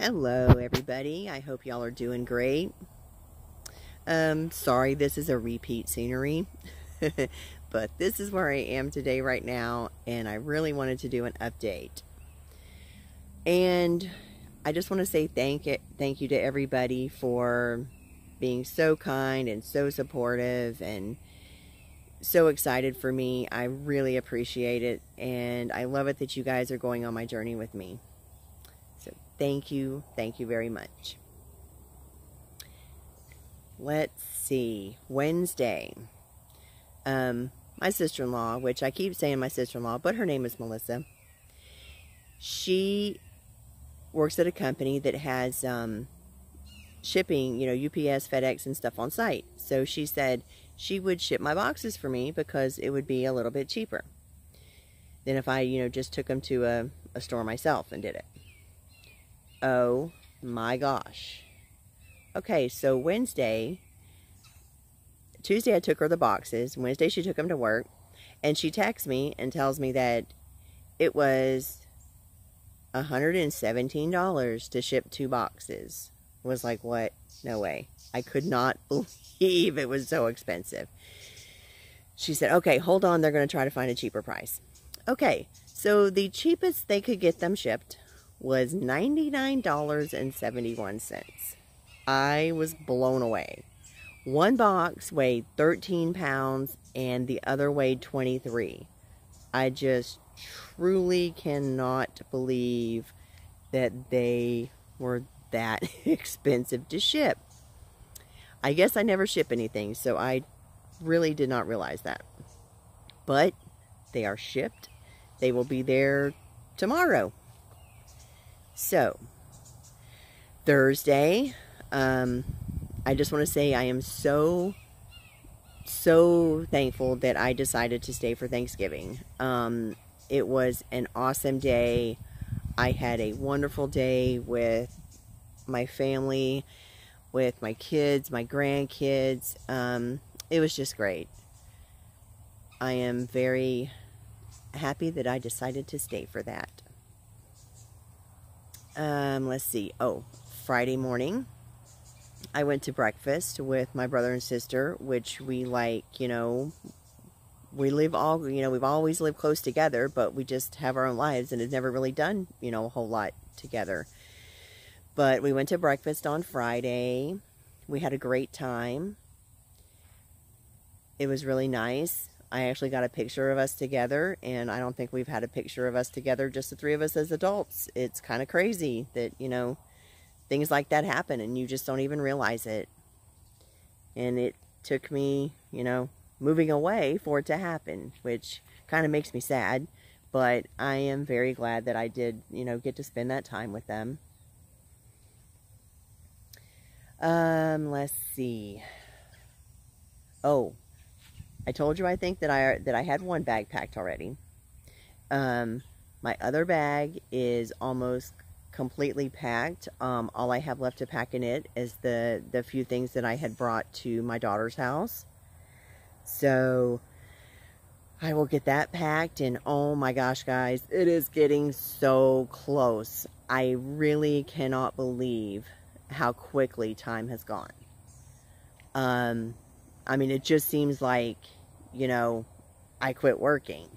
Hello, everybody. I hope y'all are doing great. Um, sorry, this is a repeat scenery, but this is where I am today, right now, and I really wanted to do an update. And I just want to say thank it, thank you to everybody for being so kind and so supportive and so excited for me. I really appreciate it, and I love it that you guys are going on my journey with me. Thank you, thank you very much. Let's see, Wednesday. Um, my sister-in-law, which I keep saying my sister-in-law, but her name is Melissa. She works at a company that has um, shipping, you know, UPS, FedEx, and stuff on site. So she said she would ship my boxes for me because it would be a little bit cheaper than if I, you know, just took them to a, a store myself and did it. Oh my gosh. Okay, so Wednesday, Tuesday I took her the boxes. Wednesday she took them to work. And she texts me and tells me that it was $117 to ship two boxes. I Was like, what? No way. I could not believe it was so expensive. She said, okay, hold on. They're going to try to find a cheaper price. Okay, so the cheapest they could get them shipped was $99.71. I was blown away. One box weighed 13 pounds and the other weighed 23. I just truly cannot believe that they were that expensive to ship. I guess I never ship anything, so I really did not realize that. But they are shipped. They will be there tomorrow. So, Thursday, um, I just want to say I am so, so thankful that I decided to stay for Thanksgiving. Um, it was an awesome day. I had a wonderful day with my family, with my kids, my grandkids. Um, it was just great. I am very happy that I decided to stay for that. Um, let's see. Oh, Friday morning, I went to breakfast with my brother and sister, which we like, you know, we live all, you know, we've always lived close together, but we just have our own lives and have never really done, you know, a whole lot together. But we went to breakfast on Friday. We had a great time. It was really nice. I actually got a picture of us together, and I don't think we've had a picture of us together, just the three of us as adults. It's kind of crazy that, you know, things like that happen, and you just don't even realize it. And it took me, you know, moving away for it to happen, which kind of makes me sad. But I am very glad that I did, you know, get to spend that time with them. Um, let's see. Oh, I told you I think that I that I had one bag packed already. Um, my other bag is almost completely packed. Um, all I have left to pack in it is the the few things that I had brought to my daughter's house. So I will get that packed and oh my gosh guys, it is getting so close. I really cannot believe how quickly time has gone. Um, I mean, it just seems like, you know, I quit working.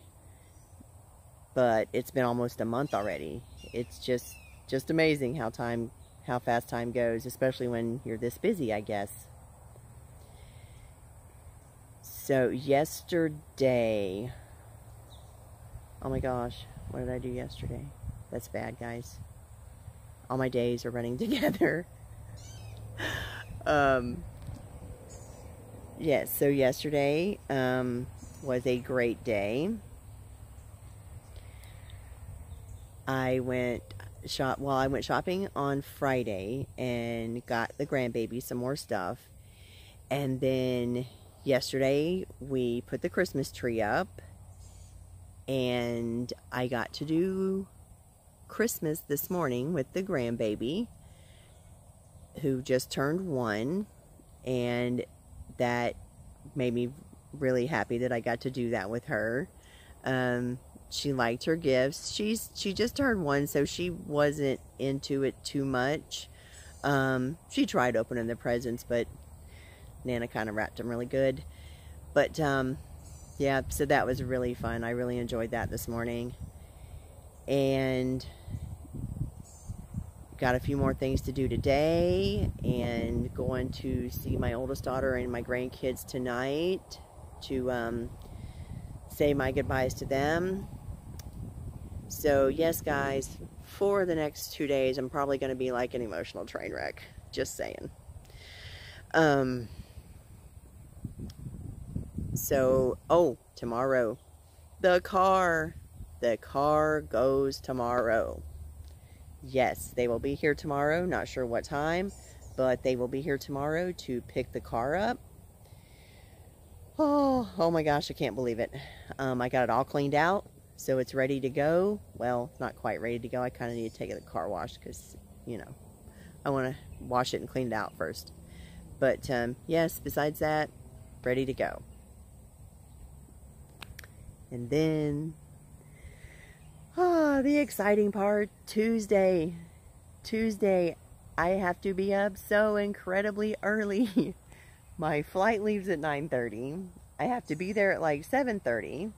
But it's been almost a month already. It's just, just amazing how time, how fast time goes, especially when you're this busy, I guess. So, yesterday, oh my gosh, what did I do yesterday? That's bad, guys. All my days are running together um, yes, so yesterday um, was a great day. I went shop well I went shopping on Friday and got the grandbaby some more stuff and then yesterday we put the Christmas tree up and I got to do Christmas this morning with the grandbaby who just turned one, and that made me really happy that I got to do that with her. Um, she liked her gifts. She's she just turned one, so she wasn't into it too much. Um, she tried opening the presents, but Nana kind of wrapped them really good. But um, yeah, so that was really fun. I really enjoyed that this morning, and got a few more things to do today, and going to see my oldest daughter and my grandkids tonight to um, say my goodbyes to them so yes, guys, for the next two days, I'm probably going to be like an emotional train wreck. Just saying. Um, so, oh, tomorrow. The car. The car goes tomorrow. Yes, they will be here tomorrow. Not sure what time, but they will be here tomorrow to pick the car up. Oh, oh my gosh, I can't believe it. Um, I got it all cleaned out. So it's ready to go. Well, not quite ready to go. I kind of need to take it to the car wash because, you know, I want to wash it and clean it out first. But um, yes, besides that, ready to go. And then, ah, the exciting part, Tuesday. Tuesday, I have to be up so incredibly early. My flight leaves at 9.30. I have to be there at like 7.30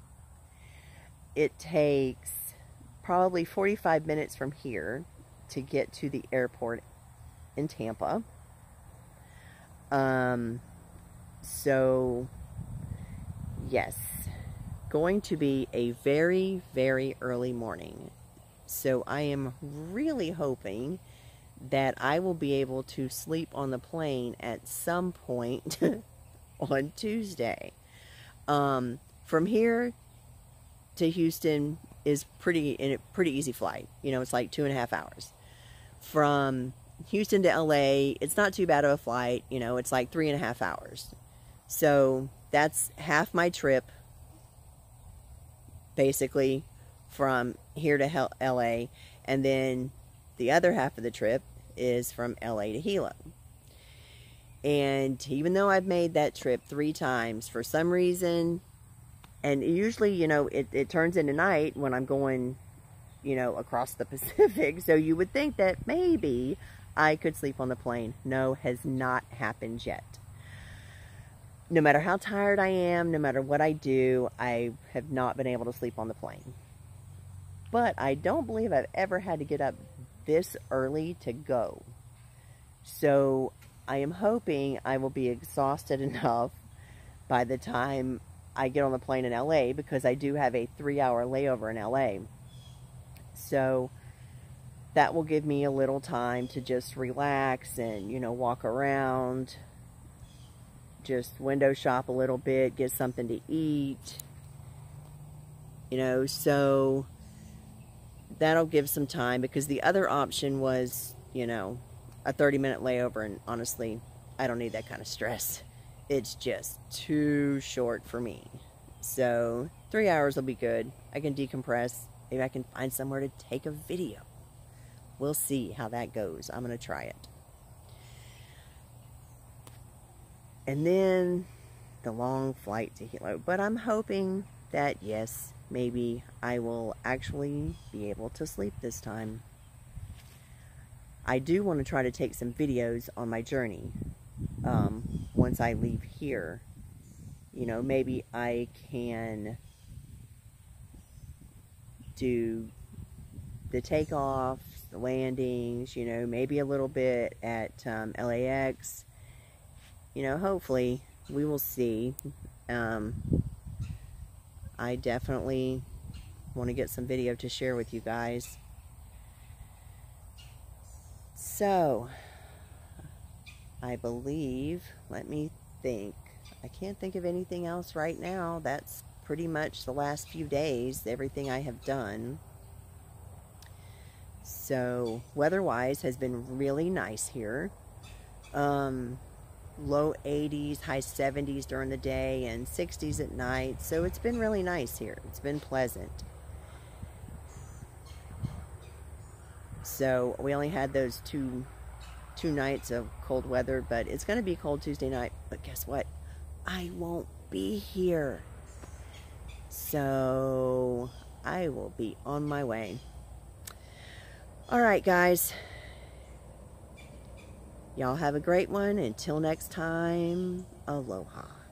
it takes probably 45 minutes from here to get to the airport in Tampa. Um, so, yes, going to be a very, very early morning. So I am really hoping that I will be able to sleep on the plane at some point on Tuesday. Um, from here to Houston is pretty in a pretty easy flight. You know, it's like two and a half hours. From Houston to LA, it's not too bad of a flight. You know, it's like three and a half hours. So that's half my trip, basically, from here to LA. And then the other half of the trip is from LA to Hilo. And even though I've made that trip three times, for some reason, and usually, you know, it, it turns into night when I'm going, you know, across the Pacific. So you would think that maybe I could sleep on the plane. No, has not happened yet. No matter how tired I am, no matter what I do, I have not been able to sleep on the plane. But I don't believe I've ever had to get up this early to go. So I am hoping I will be exhausted enough by the time I get on the plane in LA because I do have a three hour layover in LA. So that will give me a little time to just relax and, you know, walk around, just window shop a little bit, get something to eat, you know, so that'll give some time because the other option was, you know, a 30 minute layover and honestly, I don't need that kind of stress it's just too short for me. So three hours will be good. I can decompress. Maybe I can find somewhere to take a video. We'll see how that goes. I'm going to try it. And then the long flight to Hilo. But I'm hoping that, yes, maybe I will actually be able to sleep this time. I do want to try to take some videos on my journey um, once I leave here. You know, maybe I can do the takeoffs, the landings, you know, maybe a little bit at um, LAX. You know, hopefully we will see. Um, I definitely want to get some video to share with you guys. So, I believe, let me think. I can't think of anything else right now. That's pretty much the last few days, everything I have done. So, weather-wise has been really nice here. Um, low 80s, high 70s during the day, and 60s at night. So it's been really nice here. It's been pleasant. So we only had those two two nights of cold weather, but it's going to be cold Tuesday night. But guess what? I won't be here. So I will be on my way. All right, guys. Y'all have a great one. Until next time, aloha.